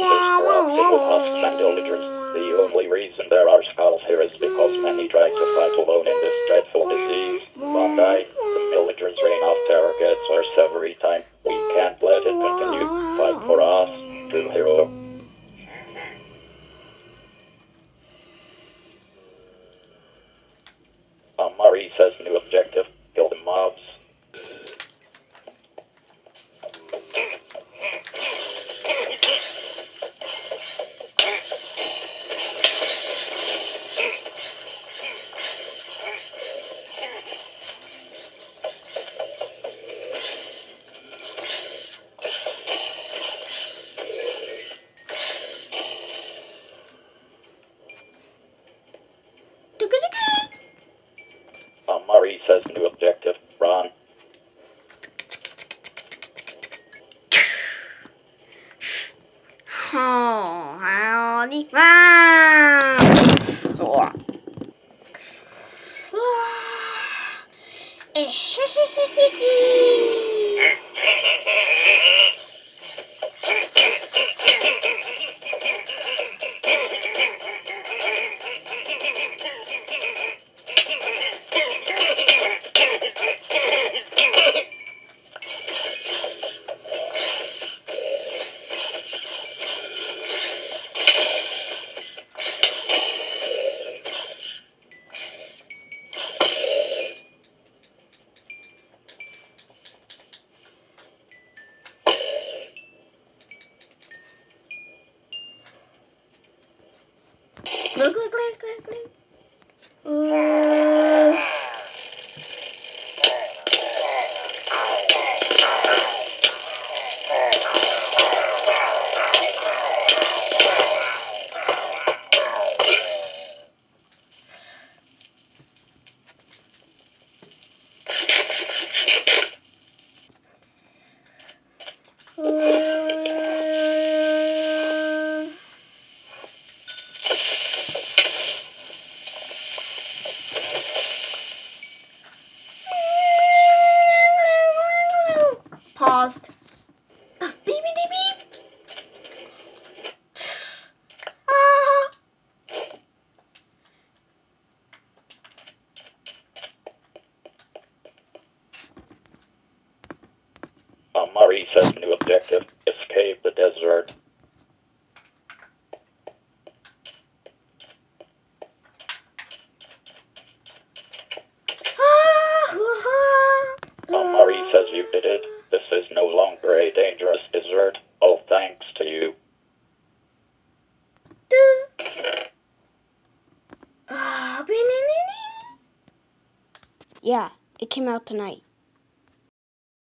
little puffs and villagers. The only reason there are skulls here is because many tried to fight alone in this dreadful disease. One die, the villagers reign of terror gets worse every time. We can't let it continue. Fight for us, true hero. Murray says new objective, kill the mobs. Says new objective, Ron. Oh. Ah! Oh. Look, look, look, look, look. Uh, Paused. Ah, beep, beep, beep. Ah. Uh, Murray says new objective, escape the desert. Uh, Murray says you did it. A dangerous desert. Oh, thanks to you. Ah, Yeah, it came out tonight.